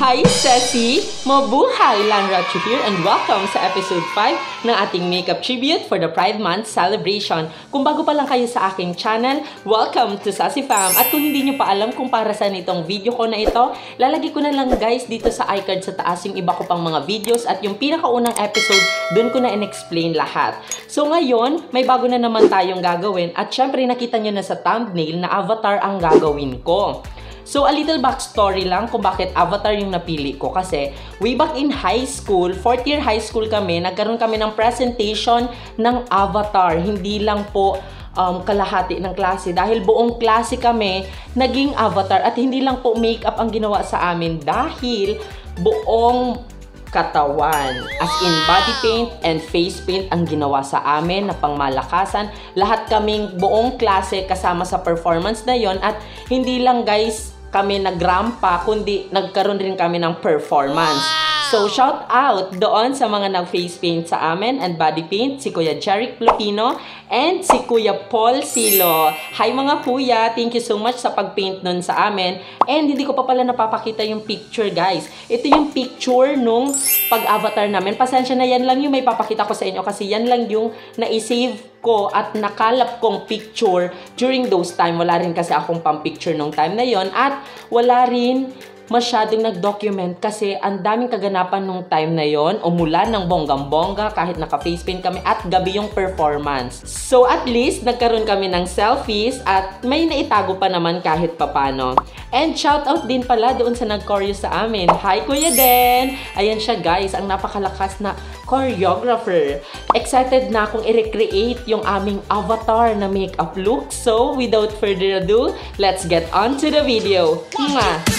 Hi, Ceci! Mabuhay! Lanrachu here and welcome sa episode 5 ng ating makeup tribute for the Pride Month celebration. Kung bago pa lang kayo sa aking channel, welcome to Sassy Fam! At kung hindi nyo pa alam kung para saan itong video ko na ito, lalagay ko na lang guys dito sa iCard sa taas yung iba ko pang mga videos at yung pinakaunang episode, dun ko na in-explain lahat. So ngayon, may bago na naman tayong gagawin at syempre nakita nyo na sa thumbnail na avatar ang gagawin ko. So, a little backstory lang kung bakit Avatar yung napili ko. Kasi, way back in high school, fourth year high school kami, nagkaroon kami ng presentation ng Avatar. Hindi lang po um, kalahati ng klase. Dahil buong klase kami, naging Avatar. At hindi lang po makeup ang ginawa sa amin. Dahil buong katawan. As in body paint and face paint ang ginawa sa amin na pangmalakasan. Lahat kaming buong klase kasama sa performance na yon at hindi lang guys kami nagrampa, kundi nagkaroon rin kami ng performance. So, shout out doon sa mga nag-face paint sa amin and body paint, si Kuya Jeric Plopino and si Kuya Paul Silo. Hi mga kuya, thank you so much sa pag-paint nun sa amin. And hindi ko pa pala napapakita yung picture guys. Ito yung picture nung pag-avatar namin. Pasensya na yan lang yung may papakita ko sa inyo kasi yan lang yung na-save ko at nakalap kong picture during those time. Wala rin kasi akong pang-picture nung time na yon at wala rin masyadong nag-document kasi ang daming kaganapan nung time na yon umulan ng bonggang-bongga kahit naka-face paint kami at gabi yung performance. So at least nagkaroon kami ng selfies at may naitago pa naman kahit papano. And shout out din pala doon sa nag-choreo sa amin. Hi Kuya Den! Ayan siya guys, ang napakalakas na choreographer. Excited na akong i-recreate yung aming avatar na makeup look. So without further ado, let's get on to the video. Mwah!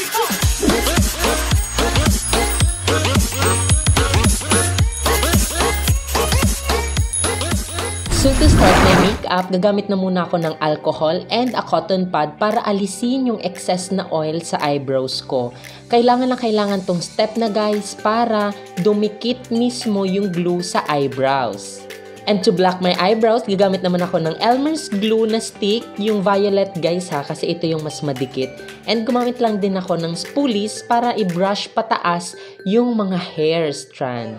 Makeup, gagamit na muna ako ng alcohol and a cotton pad para alisin yung excess na oil sa eyebrows ko. Kailangan na kailangan tong step na guys para dumikit mismo yung glue sa eyebrows. And to black my eyebrows, gagamit naman ako ng Elmer's glue na stick, yung violet guys ha, kasi ito yung mas madikit. And gumamit lang din ako ng spoolies para i-brush pataas yung mga hair strand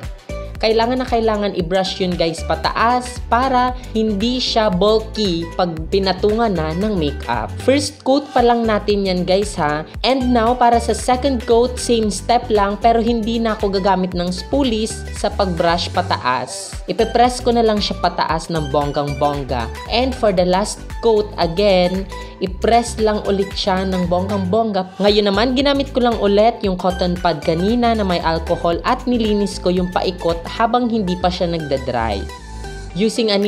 kailangan na kailangan i-brush yun guys pataas para hindi siya bulky pag pinatungan na ng makeup. First coat pa lang natin yan guys ha. And now para sa second coat, same step lang pero hindi na ako gagamit ng spoolies sa pag-brush pataas. Ipe-press ko na lang siya pataas ng bonggang-bongga. And for the last coat again, i-press lang ulit siya ng bonggang-bongga. Ngayon naman, ginamit ko lang ulit yung cotton pad kanina na may alcohol at nilinis ko yung paikot habang hindi pa siya nagda-dry. Using a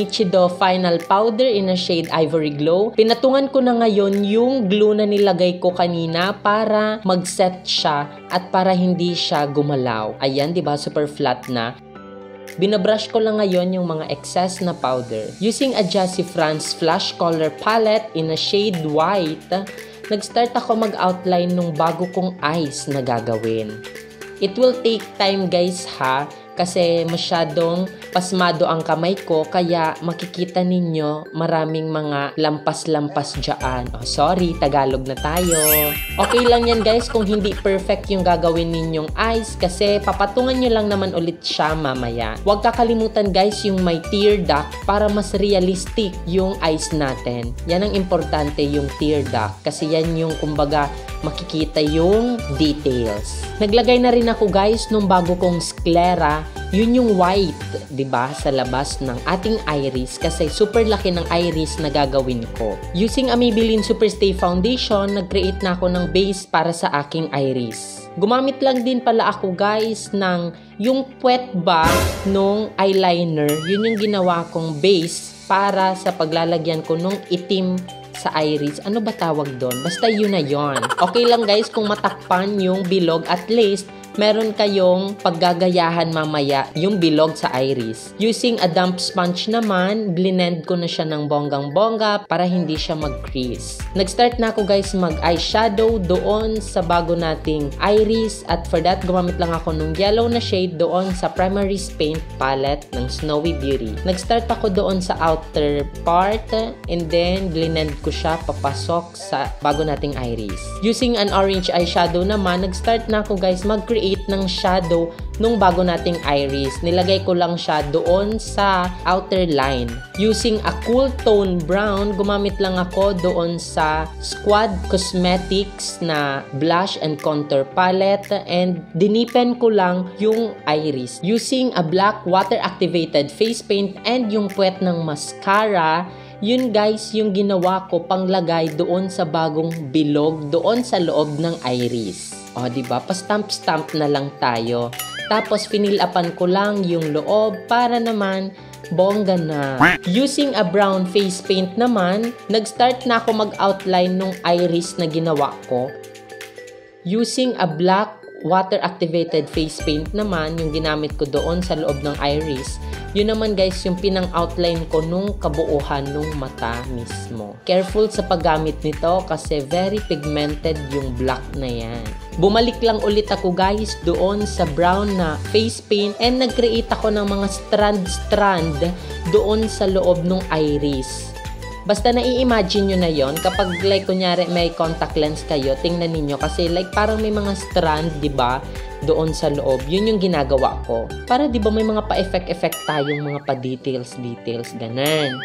Final Powder in a shade Ivory Glow, pinatungan ko na ngayon yung glue na nilagay ko kanina para mag-set siya at para hindi siya gumalaw. Ayan, di ba Super flat na. Binabrush ko lang ngayon yung mga excess na powder. Using a Jessie France Flash Color Palette in a shade white, nag-start ako mag-outline nung bago kong eyes na gagawin. It will take time guys ha, kasi masyadong pasmado ang kamay ko kaya makikita ninyo maraming mga lampas-lampas dyan. Oh, sorry, Tagalog na tayo. Okay lang yan guys kung hindi perfect yung gagawin ninyong eyes kasi papatungan nyo lang naman ulit siya mamaya. Huwag kakalimutan guys yung may tear duct para mas realistic yung eyes natin. Yan ang importante yung tear duct kasi yan yung kumbaga makikita yung details. Naglagay na rin ako guys nung bago kong sclera yun yung white, 'di ba, sa labas ng ating iris kasi super laki ng iris na gagawin ko. Using a Maybelline Superstay Foundation, nag-create na ako ng base para sa aking iris. Gumamit lang din pala ako guys ng yung puwet ba nung eyeliner. Yun yung ginawa kong base para sa paglalagyan ko nung itim sa iris. Ano ba tawag doon? Basta yun na yon. Okay lang guys kung matakpan yung bilog at least meron kayong paggagayahan mamaya yung bilog sa iris. Using a damp sponge naman, blend ko na siya ng bonggang-bongga para hindi siya mag-crease. Nag-start na ako guys mag-eyeshadow doon sa bago nating iris at for that gumamit lang ako ng yellow na shade doon sa primary paint palette ng Snowy Beauty. Nag-start ako doon sa outer part and then blend ko siya papasok sa bago nating iris. Using an orange eyeshadow naman, nag-start na ako guys mag-create ng shadow nung bago nating iris. Nilagay ko lang siya doon sa outer line. Using a cool tone brown, gumamit lang ako doon sa Squad Cosmetics na blush and contour palette and dinipen ko lang yung iris. Using a black water activated face paint and yung puwet ng mascara, yun guys yung ginawa ko panglagay doon sa bagong bilog doon sa loob ng iris. O, di ba? Pa-stamp-stamp na lang tayo. Tapos, finilapan ko lang yung loob para naman bongga na. Using a brown face paint naman, nag-start na ako mag-outline nung iris na ginawa ko. Using a black water-activated face paint naman, yung ginamit ko doon sa loob ng iris, yun naman guys yung pinang-outline ko nung kabuuhan nung mata mismo. Careful sa paggamit nito kasi very pigmented yung black na yan. Bumalik lang ulit ako guys doon sa brown na face paint and nag-create ako ng mga strand-strand doon sa loob ng iris. Basta nai-imagine nyo na yon kapag like kunyari may contact lens kayo, tingnan ninyo kasi like parang may mga strand, di ba doon sa loob. Yun yung ginagawa ko. Para di ba may mga pa-effect-effect tayong mga pa-details-details, ganun.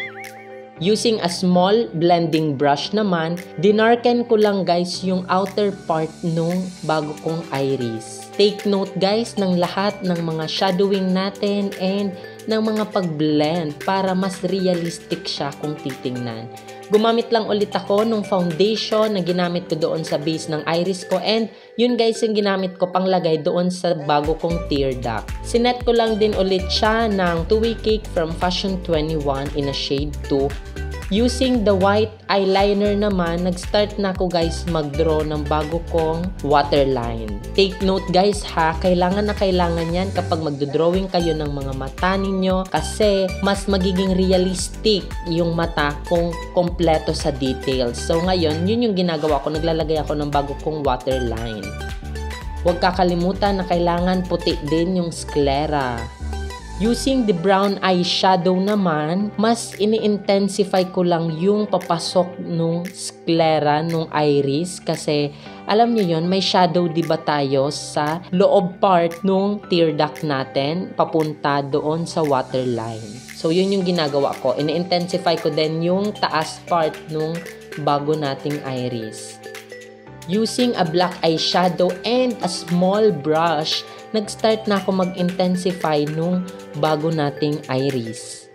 Using a small blending brush naman, dinarken ko lang guys yung outer part nung bago kong iris. Take note guys ng lahat ng mga shadowing natin and ng mga pag-blend para mas realistic siya kung titingnan. Gumamit lang ulit ako ng foundation na ginamit ko doon sa base ng iris ko and yun guys yung ginamit ko panglagay doon sa bago kong tear duct. Sinet ko lang din ulit siya ng 2-way cake from Fashion 21 in a shade 2 Using the white eyeliner naman, nag-start na ako guys mag-draw ng bago kong waterline. Take note guys ha, kailangan na kailangan yan kapag magdodrawing kayo ng mga mata ninyo kasi mas magiging realistic yung mata kung kompleto sa details. So ngayon, yun yung ginagawa ko, naglalagay ako ng bago kong waterline. Huwag kakalimutan na kailangan puti din yung sclera. Using the brown eyeshadow naman, mas ini-intensify ko lang yung papasok nung sclera, nung iris kasi alam niyo yon may shadow di ba tayo sa loob part nung tear duct natin papunta doon sa waterline. So yun yung ginagawa ko. Ini-intensify ko din yung taas part nung bago nating iris. Using a black eyeshadow and a small brush, nag-start na ako mag-intensify nung bago nating iris.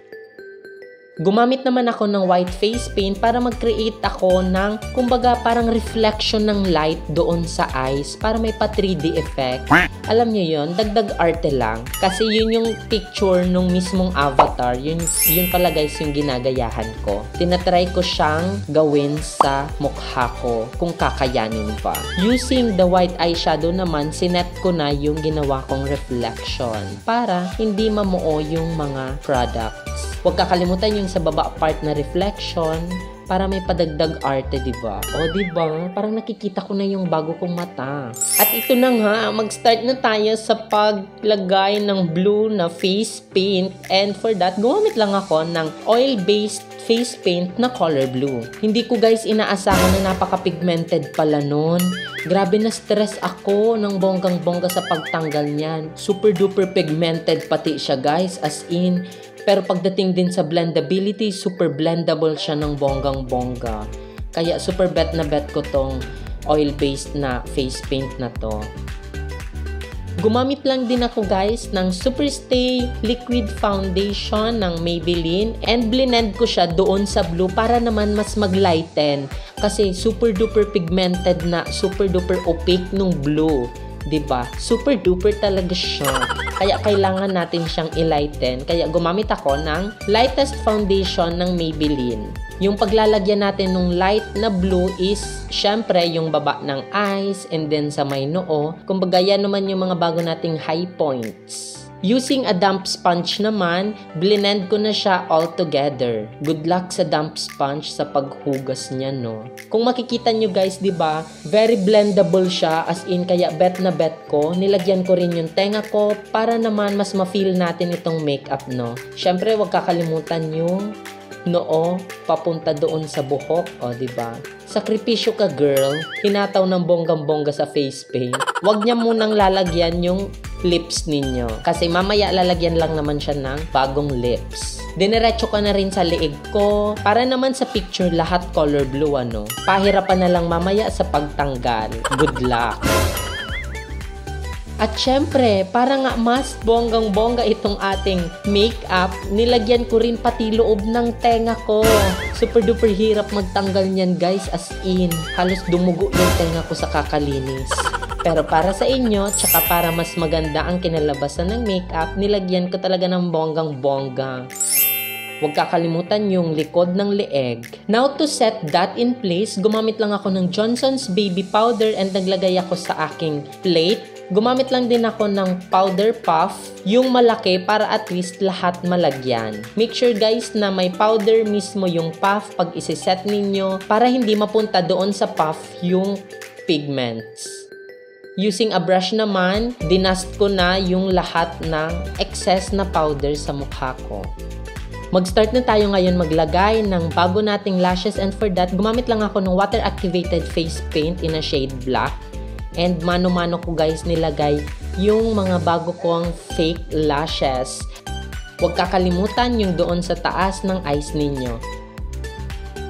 Gumamit naman ako ng white face paint para mag-create ako ng, kumbaga, parang reflection ng light doon sa eyes para may pa 3D effect. Alam niyo yon dagdag arte lang. Kasi yun yung picture nung mismong avatar. Yun, yun pala guys yung ginagayahan ko. Tinatry ko siyang gawin sa mukha ko kung kakayanin pa. Using the white eyeshadow naman, sinet ko na yung ginawa kong reflection para hindi mamuo yung mga products. Huwag kakalimutan yung sa baba part na reflection para may padagdag arte, di ba? O, di ba? Parang nakikita ko na yung bago kong mata. At ito na nga, mag-start na tayo sa paglagay ng blue na face paint. And for that, gumamit lang ako ng oil-based face paint na color blue. Hindi ko guys inaasahan na napaka-pigmented pala nun. Grabe na stress ako ng bonggang-bongga sa pagtanggal niyan. Super duper pigmented pati siya guys. As in, pero pagdating din sa blendability, super blendable siya ng bonggang-bongga. Kaya super bet na bet ko tong oil-based na face paint na to. Gumamit lang din ako guys ng Superstay Liquid Foundation ng Maybelline and blend ko siya doon sa blue para naman mas maglighten kasi super duper pigmented na super duper opaque nung blue. 'Di ba? Super duper talaga siya. Kaya kailangan natin siyang i-lighten. Kaya gumamit ako ng lightest foundation ng Maybelline. Yung paglalagyan natin ng light na blue is syempre yung baba ng eyes and then sa may noo. Kumbaga yan naman yung mga bago nating high points. Using a damp sponge naman, blend ko na siya all together. Good luck sa damp sponge sa paghugas niya, no? Kung makikita nyo guys, di ba, very blendable siya as in kaya bet na bet ko. Nilagyan ko rin yung tenga ko para naman mas ma-feel natin itong makeup, no? Syempre, wag kakalimutan yung noo papunta doon sa buhok, o, di ba? Sakripisyo ka, girl. Hinataw ng bonggang-bongga sa face paint. Huwag niya munang lalagyan yung lips ninyo. Kasi mamaya lalagyan lang naman siya ng bagong lips. Dinerecho ko na rin sa liig ko. Para naman sa picture lahat color blue ano. Pahirapan na lang mamaya sa pagtanggal. Good luck! At syempre, para nga mas bonggang-bongga itong ating makeup, nilagyan ko rin pati loob ng tenga ko. Super duper hirap magtanggal niyan guys, as in. Halos dumugo yung tenga ko sa kakalinis. Pero para sa inyo, tsaka para mas maganda ang kinalabasan ng makeup, nilagyan ko talaga ng bonggang-bongga. Huwag kakalimutan yung likod ng leeg. Now to set that in place, gumamit lang ako ng Johnson's Baby Powder and naglagay ako sa aking plate. Gumamit lang din ako ng powder puff, yung malaki para at least lahat malagyan. Make sure guys na may powder mismo yung puff pag isiset ninyo para hindi mapunta doon sa puff yung pigments. Using a brush naman, dinast ko na yung lahat ng excess na powder sa mukha ko. Mag-start na tayo ngayon maglagay ng bago nating lashes and for that, gumamit lang ako ng water activated face paint in a shade black. And mano-mano ko guys nilagay yung mga bago kong fake lashes. Huwag kakalimutan yung doon sa taas ng eyes ninyo.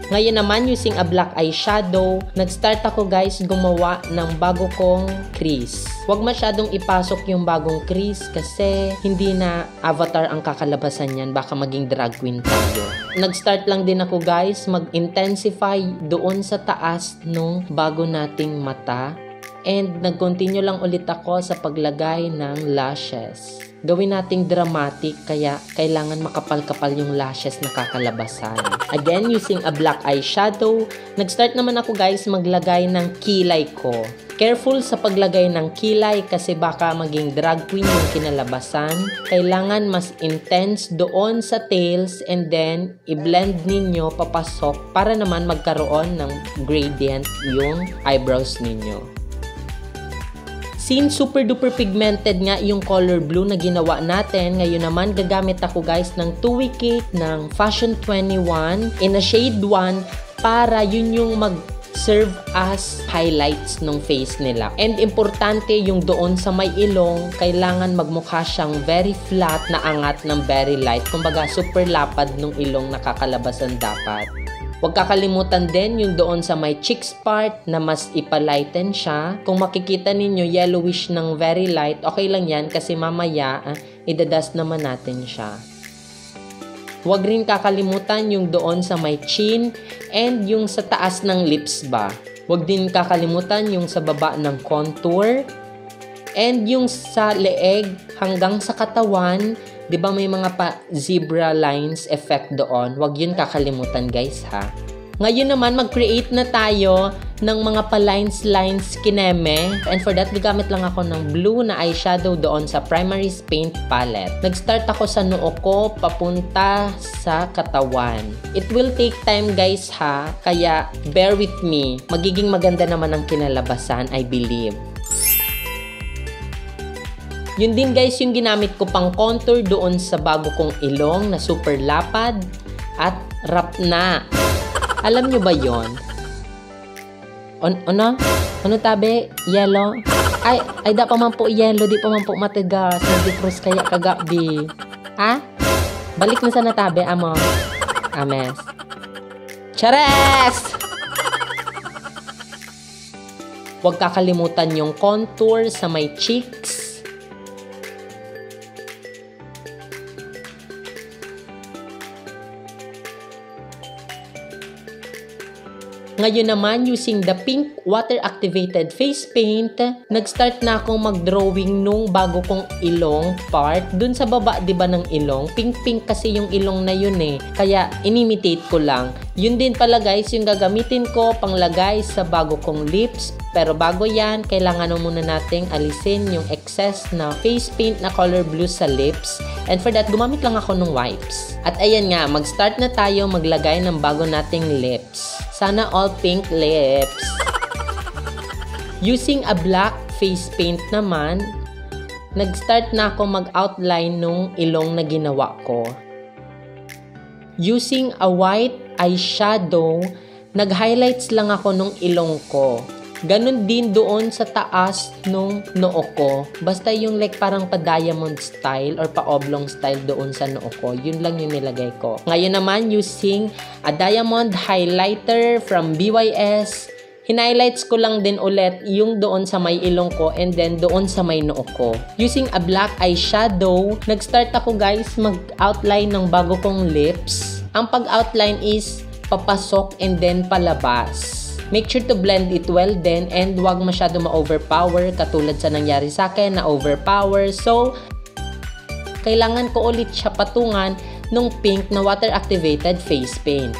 Ngayon naman, using a black eyeshadow, nag-start ako guys gumawa ng bago kong crease. Huwag masyadong ipasok yung bagong crease kasi hindi na avatar ang kakalabasan yan. Baka maging drag queen tayo. Nag-start lang din ako guys mag-intensify doon sa taas nung bago nating mata. And nag-continue lang ulit ako sa paglagay ng lashes gawin nating dramatic kaya kailangan makapal-kapal yung lashes na kakalabasan. Again, using a black eyeshadow, nag-start naman ako guys maglagay ng kilay ko. Careful sa paglagay ng kilay kasi baka maging drag queen yung kinalabasan. Kailangan mas intense doon sa tails and then i-blend ninyo papasok para naman magkaroon ng gradient yung eyebrows ninyo. Since super duper pigmented nga yung color blue na ginawa natin, ngayon naman gagamit ako guys ng 2 Cake ng Fashion 21 in a shade 1 para yun yung mag serve as highlights ng face nila. And importante yung doon sa may ilong, kailangan magmukha siyang very flat na angat ng very light. Kumbaga, super lapad ng ilong nakakalabasan dapat. Huwag kakalimutan din yung doon sa may cheeks part na mas ipalighten siya. Kung makikita ninyo yellowish ng very light, okay lang yan kasi mamaya ah, idadust naman natin siya. Huwag rin kakalimutan yung doon sa may chin and yung sa taas ng lips ba. Huwag din kakalimutan yung sa baba ng contour and yung sa leeg hanggang sa katawan 'Di ba may mga pa zebra lines effect doon? Huwag 'yun kakalimutan, guys, ha. Ngayon naman, mag-create na tayo ng mga pa-lines-lines kineme. And for that, gagamit lang ako ng blue na eyeshadow doon sa Primary Paint Palette. Nag-start ako sa noo ko, papunta sa katawan. It will take time guys ha, kaya bear with me. Magiging maganda naman ang kinalabasan, I believe. Yun din guys yung ginamit ko pang contour doon sa bago kong ilong na super lapad at rap na. Alam nyo ba yon? On, ano? Ano tabi? Yellow? Ay, ay da pa man po yellow, di pa man po matigas. Nag-cross kaya kagabi. Ha? Balik na sa natabi, amo. Ames. Chares! Huwag kakalimutan yung contour sa may cheeks Ngayon naman, using the pink water-activated face paint, nag-start na akong mag-drawing nung bago kong ilong part. Dun sa baba, di ba ng ilong? Pink-pink kasi yung ilong na yun eh. Kaya, inimitate ko lang. Yun din pala guys, yung gagamitin ko panglagay sa bago kong lips. Pero bago yan, kailangan na muna nating alisin yung excess na face paint na color blue sa lips. And for that, gumamit lang ako ng wipes. At ayan nga, mag-start na tayo maglagay ng bago nating lips. Sana all pink lips. Using a black face paint naman, nag-start na ako mag-outline nung ilong na ginawa ko. Using a white eyeshadow, nag-highlights lang ako nung ilong ko. Ganon din doon sa taas nung noo ko. Basta yung like parang pa-diamond style or pa-oblong style doon sa noo ko. Yun lang yung nilagay ko. Ngayon naman, using a diamond highlighter from BYS, Hinighlights ko lang din ulit yung doon sa may ilong ko and then doon sa may noo ko. Using a black eyeshadow, nag-start ako guys mag-outline ng bago kong lips. Ang pag-outline is papasok and then palabas. Make sure to blend it well then and wag masyado ma-overpower katulad sa nangyari sa akin na overpower. So, kailangan ko ulit siya patungan nung pink na water-activated face paint.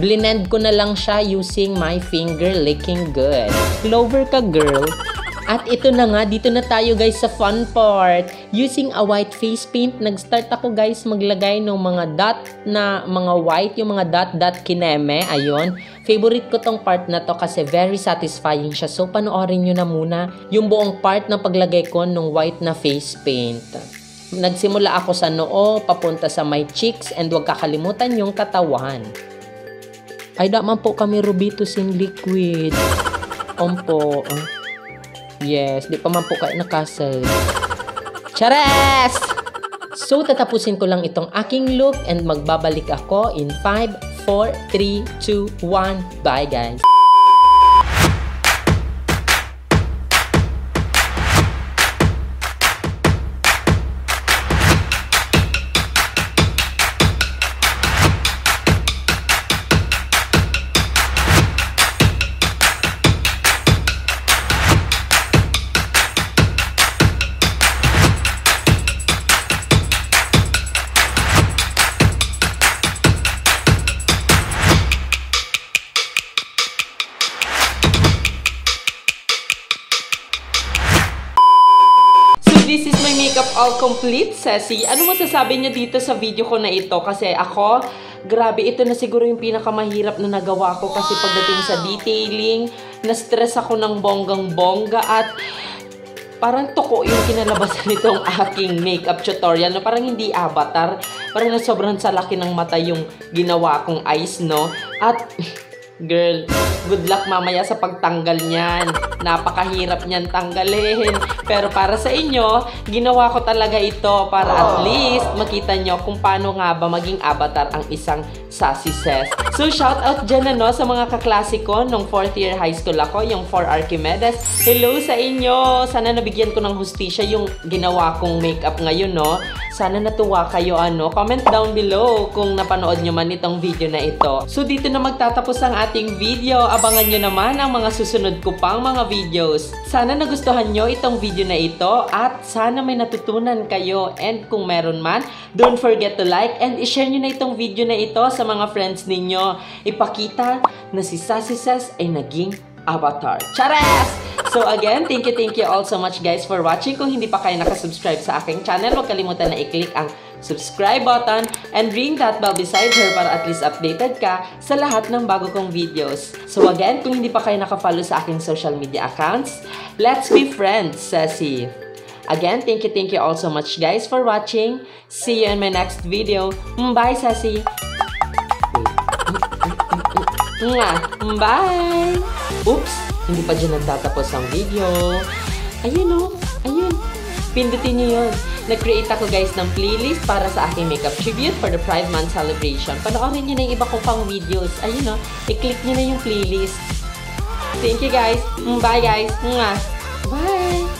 Blend ko na lang siya using my finger licking good. Clover ka girl. At ito na nga, dito na tayo guys sa fun part. Using a white face paint, nag-start ako guys maglagay ng mga dot na mga white, yung mga dot dot kineme. Ayun. Favorite ko tong part na to kasi very satisfying siya. So panoorin nyo na muna yung buong part ng paglagay ko ng white na face paint. Nagsimula ako sa noo, papunta sa my cheeks, and huwag kakalimutan yung katawan. Ay, daman po kami Rubitos in liquid. Ompo. Yes, di pa man po kayo nakasal. Chares! So, tatapusin ko lang itong aking look and magbabalik ako in 5, 4, 3, 2, 1. Bye, guys! All complete, Ceci. Ano masasabi niyo dito sa video ko na ito? Kasi ako, grabe, ito na siguro yung pinakamahirap na nagawa ko kasi pagdating sa detailing, na-stress ako ng bonggang-bongga at parang toko yung kinalabasan nitong aking makeup tutorial no? parang hindi avatar. Parang na sobrang sa laki ng mata yung ginawa kong eyes, no? At Girl, good luck mamaya sa pagtanggal niyan. Napakahirap niyan tanggalin. Pero para sa inyo, ginawa ko talaga ito para at least makita nyo kung paano nga ba maging avatar ang isang sassy sis. So, shout out dyan ano sa mga kaklase ko nung 4th year high school ako, yung 4 Archimedes. Hello sa inyo! Sana nabigyan ko ng hustisya yung ginawa kong makeup ngayon, no? Sana natuwa kayo, ano? Comment down below kung napanood nyo man itong video na ito. So, dito na magtatapos ang ating video. Abangan nyo naman ang mga susunod ko pang mga videos. Sana nagustuhan nyo itong video na ito at sana may natutunan kayo. And kung meron man, don't forget to like and i-share nyo na itong video na ito sa mga friends ninyo. Ipakita na si Sassy Sass ay naging avatar. Chares! So again, thank you, thank you all so much guys for watching. Kung hindi pa kayo nakasubscribe sa aking channel, huwag kalimutan na i-click ang subscribe button and ring that bell beside her para at least updated ka sa lahat ng bago kong videos. So again, kung hindi pa kayo nakafollow sa aking social media accounts, let's be friends, Sassy! Again, thank you, thank you all so much guys for watching. See you in my next video. Bye, Sassy! Bye! Oops! Hindi pa dyan nagtatapos ang video. Ayun o. Oh. Pindutin nyo yun. Nag-create ako guys ng playlist para sa aking makeup tribute for the Pride Month celebration. Panoorin nyo na yung iba kong pang videos. Ayun o. Oh. I-click nyo na yung playlist. Thank you guys. Bye guys. Bye.